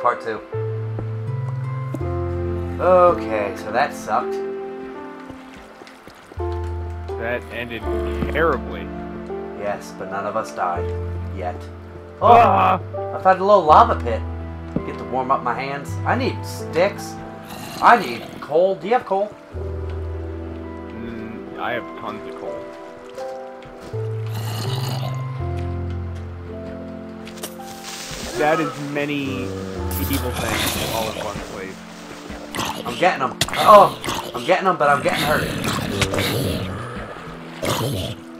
Part two. Okay, so that sucked. That ended terribly. Yes, but none of us died. Yet. Oh, Ah! I found a little lava pit. Get to warm up my hands. I need sticks. I need coal. Do you have coal? Mm, I have tons of That is many evil things all in one place. I'm getting them. Oh, I'm getting them, but I'm getting hurt.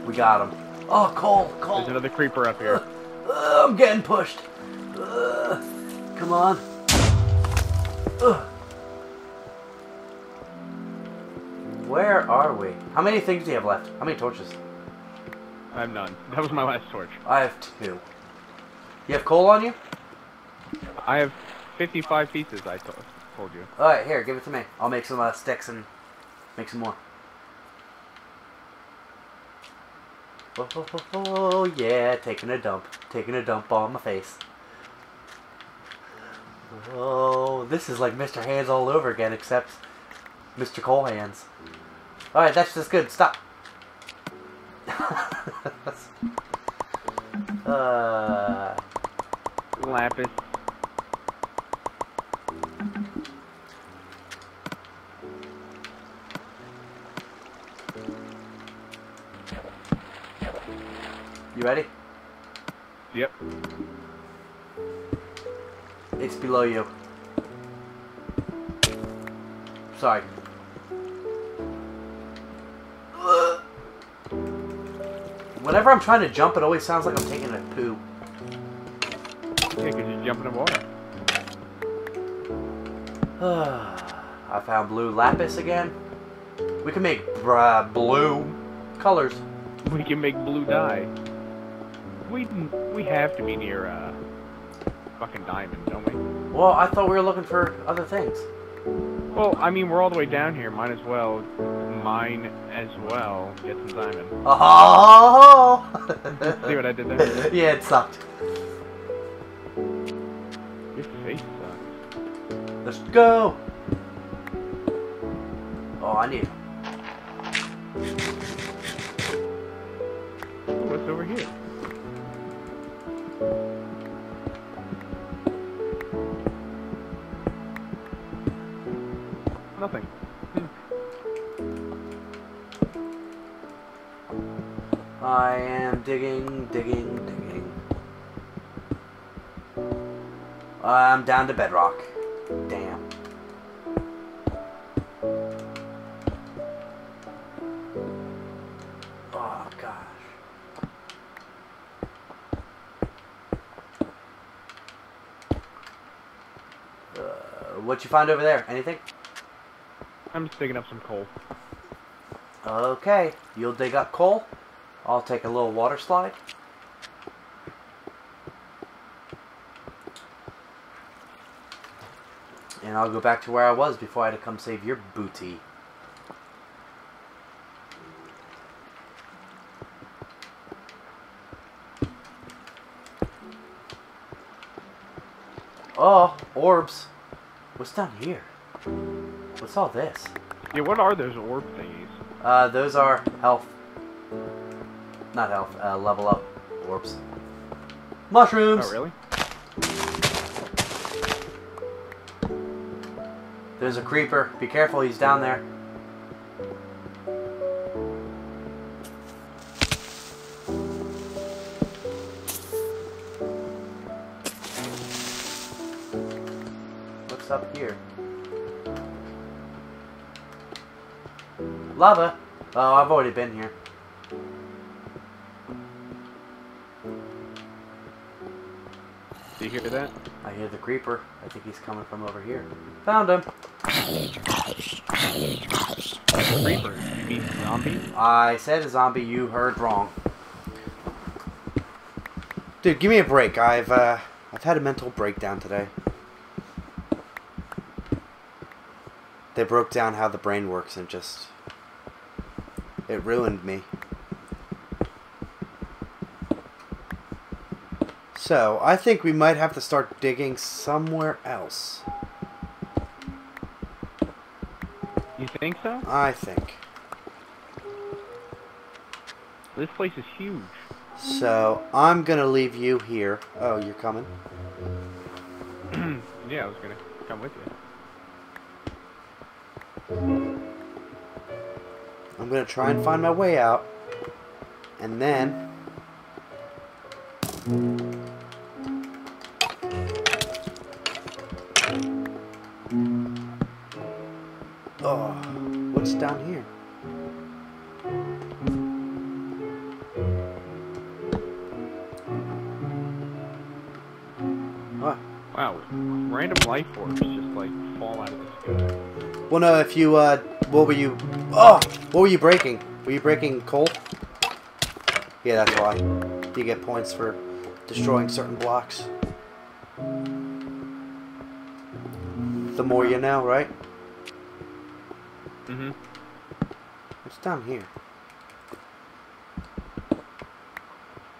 We got them. Oh, Cole, Cole. There's another creeper up here. Uh, I'm getting pushed. Uh, come on. Ugh. Where are we? How many things do you have left? How many torches? I have none. That was my last torch. I have two. You have coal on you? I have 55 pieces, I to- told you. Alright, here, give it to me. I'll make some uh, sticks and make some more. Oh, oh, oh, oh, yeah, taking a dump. Taking a dump on my face. Oh, this is like Mr. Hands all over again, except Mr. Coal Hands. Alright, that's just good. Stop. uh, Lapis. you ready? Yep. It's below you. Sorry. Whenever I'm trying to jump, it always sounds like I'm taking a poo. Because you jump in the water. I found blue lapis again. We can make uh, blue colors. We can make blue dye. We we have to be near uh fucking diamond, don't we? Well, I thought we were looking for other things. Well, I mean we're all the way down here. Might as well mine as well. Get some diamond. Oh! See what I did there? yeah, it sucked. Let's go. Oh, I need. What's oh, over here? Nothing. I am digging, digging, digging. I'm down to bedrock. What you find over there? Anything? I'm just digging up some coal. Okay, you'll dig up coal. I'll take a little water slide. And I'll go back to where I was before I had to come save your booty. Oh, orbs. What's down here? What's all this? Yeah, what are those orb thingies? Uh, those are health. Not health, uh, level up orbs. Mushrooms! Oh, really? There's a creeper. Be careful, he's down there. Here? Lava! Oh, I've already been here. Do you hear that? I hear the creeper. I think he's coming from over here. Found him. Creeper. You mean zombie? I said a zombie. You heard wrong. Dude, give me a break. I've uh, I've had a mental breakdown today. They broke down how the brain works and just it ruined me. So, I think we might have to start digging somewhere else. You think so? I think. This place is huge. So, I'm gonna leave you here. Oh, you're coming? yeah, I was gonna come with you. I'm gonna try and find my way out. And then... Oh, what's down here? Wow, random life orbs just like fall out of the sky. Well, no, if you, uh, what were you, oh, what were you breaking? Were you breaking coal? Yeah, that's why. You get points for destroying certain blocks. The more you know, right? Mm-hmm. It's down here?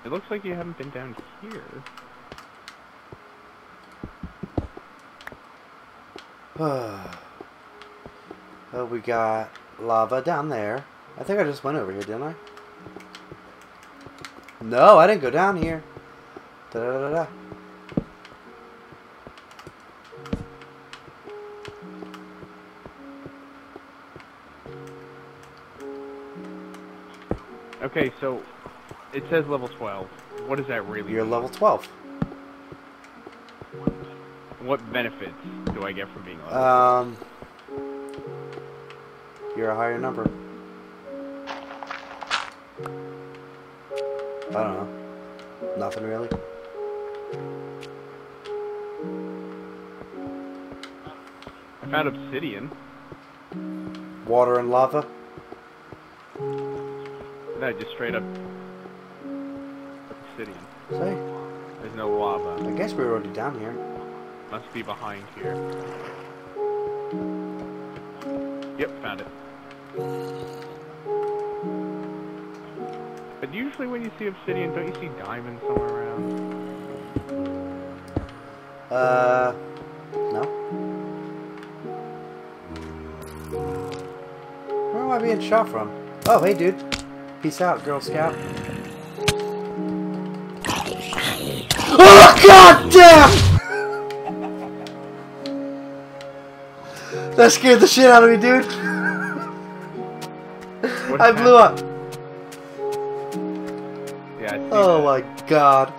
It looks like you haven't been down here. oh, we got lava down there. I think I just went over here, didn't I? No, I didn't go down here. Da da da da. Okay, so it says level 12. What does that really You're mean? level 12. What benefits do I get from being level Um, you're a higher number. I don't know. Nothing really. I found obsidian. Water and lava. No, just straight up obsidian. Say, There's no lava. I guess we're already down here. Must be behind here. Yep, found it. But usually when you see obsidian, don't you see diamonds somewhere around? Uh, no. Where am I being shot from? Oh, hey, dude. Peace out, Girl Scout. Oh, god damn! That scared the shit out of me, dude. I blew up. Yeah, Oh that. my god.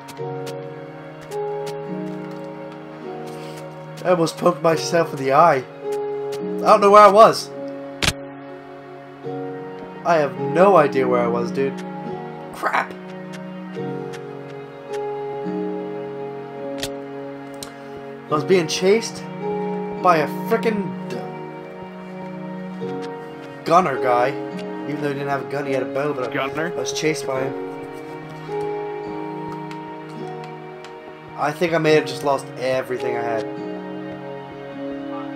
I almost poked myself in the eye. I don't know where I was. I have no idea where I was, dude. Crap. I was being chased by a frickin' gunner guy. Even though he didn't have a gun, he had a bow, but I- Gunner? I was chased by him. I think I may have just lost everything I had.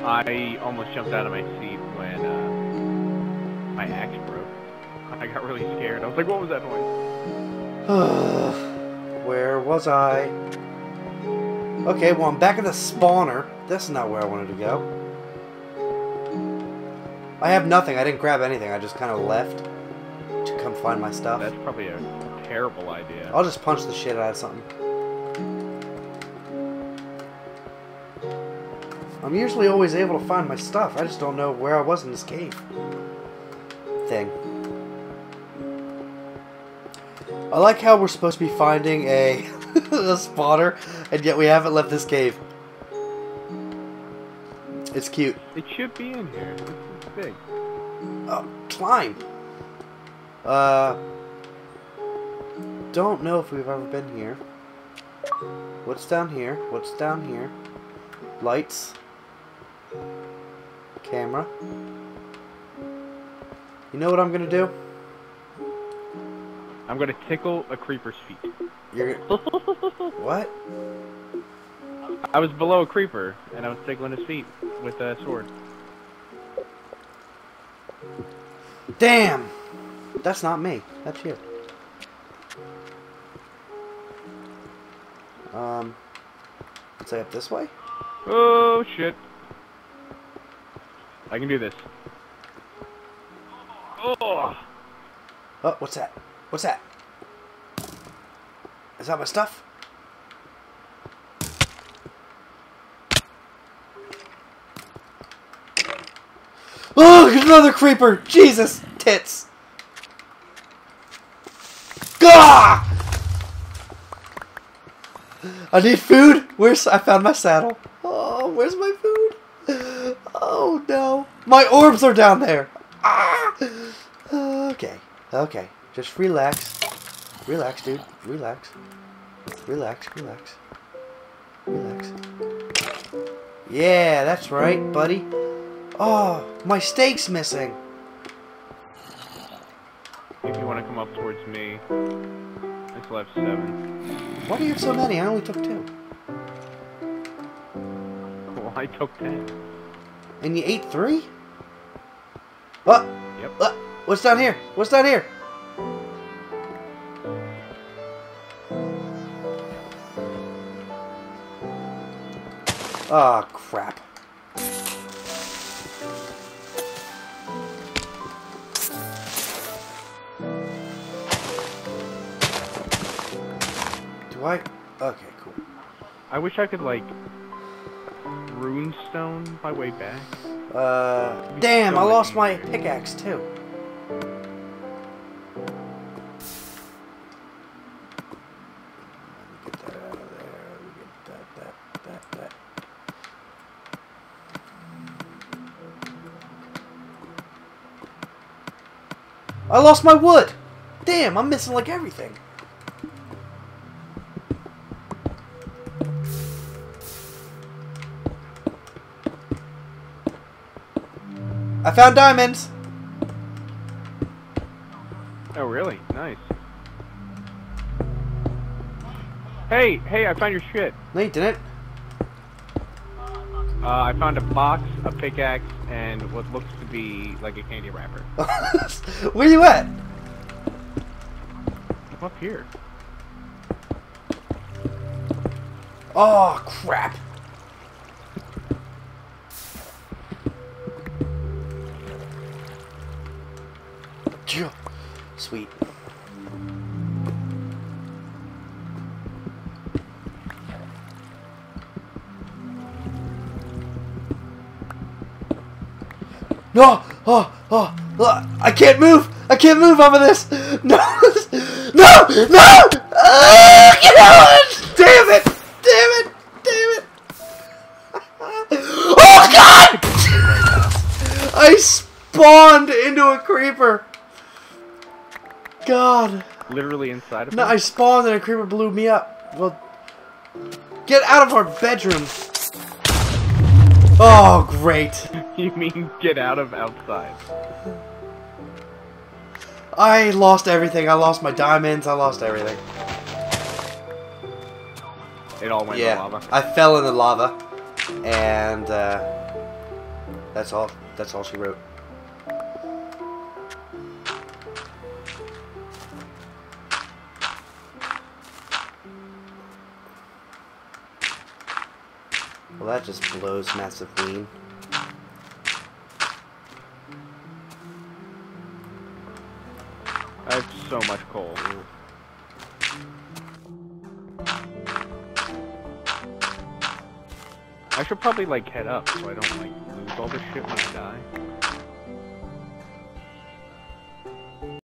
I almost jumped out of my seat when uh, my axe broke. I got really scared. I was like, what was that noise? where was I? Okay, well I'm back at the spawner. That's not where I wanted to go. I have nothing. I didn't grab anything. I just kind of left to come find my stuff. That's probably a terrible idea. I'll just punch the shit out of something. I'm usually always able to find my stuff. I just don't know where I was in this cave. Thing. I like how we're supposed to be finding a, a spotter, and yet we haven't left this cave. It's cute. It should be in here. This is big. Oh, climb. Uh, don't know if we've ever been here. What's down here? What's down here? Lights. Camera. You know what I'm gonna do? I'm gonna tickle a creeper's feet. You're what? I was below a creeper, and I was tickling his feet with a sword. Damn! That's not me. That's you. Um, let's say up this way. Oh shit. I can do this. Oh! Oh, what's that? What's that? Is that my stuff? Oh, another creeper! Jesus, tits! Gah! I need food. Where's I found my saddle? Oh, where's my food? Oh no, my orbs are down there. Ah! Okay, okay, just relax, relax, dude, relax, relax, relax, relax. Yeah, that's right, buddy. Oh, my steak's missing. If you want to come up towards me, I still have seven. Why do you have so many? I only took two. Well, I took ten. And you ate three? What? Yep. What? What's down here? What's down here? Ah, crap. I wish I could like runestone my way back. Uh, damn, so I lost my pickaxe too. Let me get that out of there. Let get that, that, that, that. I lost my wood! Damn, I'm missing like everything. I found diamonds! Oh, really? Nice. Hey, hey, I found your shit. No, you didn't. Uh, I found a box, a pickaxe, and what looks to be like a candy wrapper. Where you at? I'm up here. Oh, crap. Sweet. No! Oh, oh, oh, I can't move! I can't move over this! No! No! No! Ah, get out! Damn it! Damn it! Damn it! Oh god! I spawned into a creeper! God. Literally inside of No, it. I spawned and a creeper blew me up. Well, get out of our bedroom. Oh, great. you mean get out of outside? I lost everything. I lost my diamonds. I lost everything. It all went yeah, in lava. I fell in the lava, and uh, that's all. That's all she wrote. Well, that just blows massive lean. I have so much coal. I should probably like head up so I don't like lose all this shit when I die.